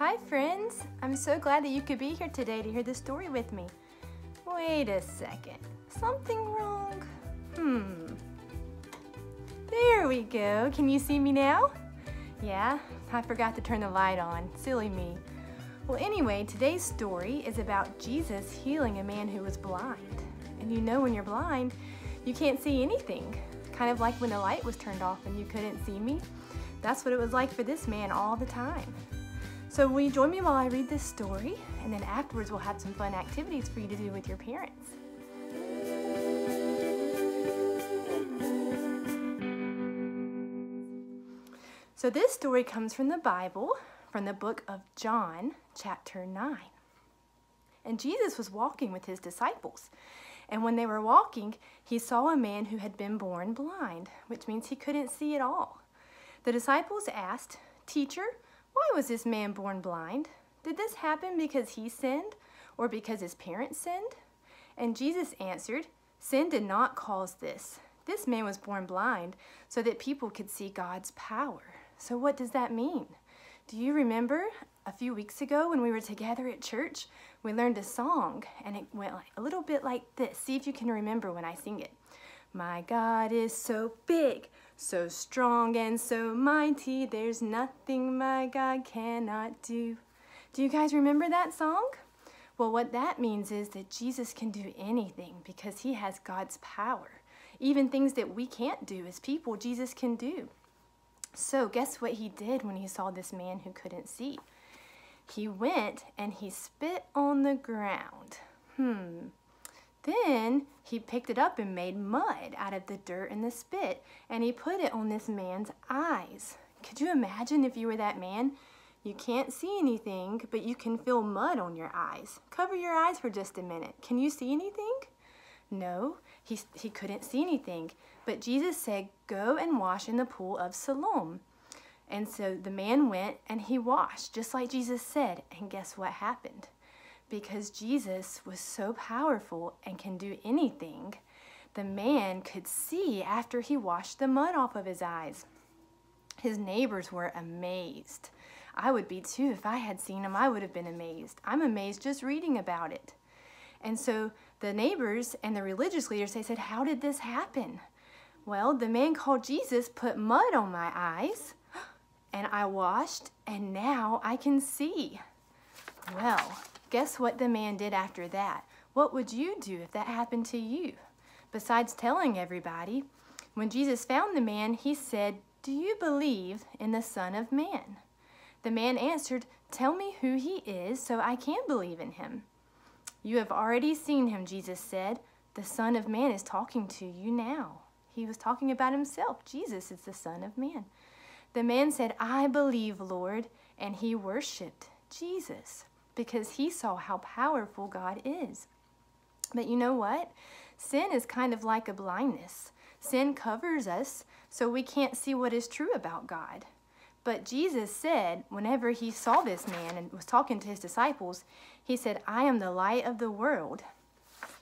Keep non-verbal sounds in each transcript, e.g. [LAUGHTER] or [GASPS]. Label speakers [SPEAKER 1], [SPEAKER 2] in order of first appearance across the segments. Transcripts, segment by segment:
[SPEAKER 1] Hi, friends. I'm so glad that you could be here today to hear this story with me. Wait a second. Something wrong? Hmm. There we go. Can you see me now? Yeah, I forgot to turn the light on. Silly me. Well, anyway, today's story is about Jesus healing a man who was blind. And you know, when you're blind, you can't see anything. Kind of like when the light was turned off and you couldn't see me. That's what it was like for this man all the time. So will you join me while I read this story? And then afterwards we'll have some fun activities for you to do with your parents. So this story comes from the Bible, from the book of John, chapter 9. And Jesus was walking with his disciples. And when they were walking, he saw a man who had been born blind, which means he couldn't see at all. The disciples asked, Teacher, why was this man born blind? Did this happen because he sinned or because his parents sinned? And Jesus answered, Sin did not cause this. This man was born blind so that people could see God's power. So what does that mean? Do you remember a few weeks ago when we were together at church? We learned a song and it went a little bit like this. See if you can remember when I sing it. My God is so big, so strong and so mighty, there's nothing my God cannot do. Do you guys remember that song? Well, what that means is that Jesus can do anything because he has God's power. Even things that we can't do as people, Jesus can do. So, guess what he did when he saw this man who couldn't see? He went and he spit on the ground. Hmm, then he picked it up and made mud out of the dirt and the spit, and he put it on this man's eyes. Could you imagine if you were that man? You can't see anything, but you can feel mud on your eyes. Cover your eyes for just a minute. Can you see anything? No, he, he couldn't see anything. But Jesus said, Go and wash in the pool of Siloam. And so the man went and he washed, just like Jesus said. And guess what happened? Because Jesus was so powerful and can do anything, the man could see after he washed the mud off of his eyes. His neighbors were amazed. I would be too. If I had seen him, I would have been amazed. I'm amazed just reading about it. And so the neighbors and the religious leaders, they said, How did this happen? Well, the man called Jesus put mud on my eyes, [GASPS] and I washed, and now I can see. Well, Guess what the man did after that? What would you do if that happened to you? Besides telling everybody, when Jesus found the man, he said, Do you believe in the Son of Man? The man answered, Tell me who he is so I can believe in him. You have already seen him, Jesus said. The Son of Man is talking to you now. He was talking about himself. Jesus is the Son of Man. The man said, I believe, Lord, and he worshiped Jesus because he saw how powerful God is. But you know what? Sin is kind of like a blindness. Sin covers us so we can't see what is true about God. But Jesus said, whenever he saw this man and was talking to his disciples, he said, I am the light of the world.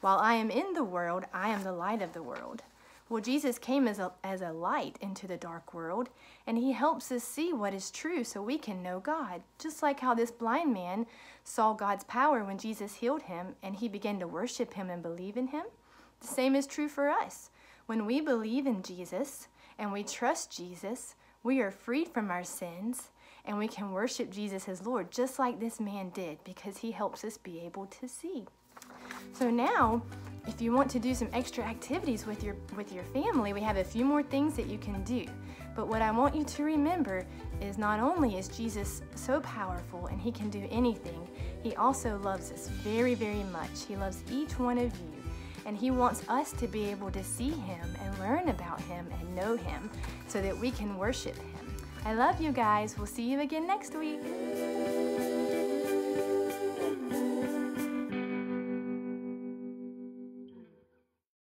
[SPEAKER 1] While I am in the world, I am the light of the world. Well, Jesus came as a, as a light into the dark world, and he helps us see what is true so we can know God. Just like how this blind man saw God's power when Jesus healed him and he began to worship him and believe in him. The same is true for us. When we believe in Jesus and we trust Jesus, we are freed from our sins and we can worship Jesus as Lord, just like this man did, because he helps us be able to see. So now, if you want to do some extra activities with your with your family, we have a few more things that you can do. But what I want you to remember is not only is Jesus so powerful and he can do anything, he also loves us very, very much. He loves each one of you. And he wants us to be able to see him and learn about him and know him so that we can worship him. I love you guys. We'll see you again next week.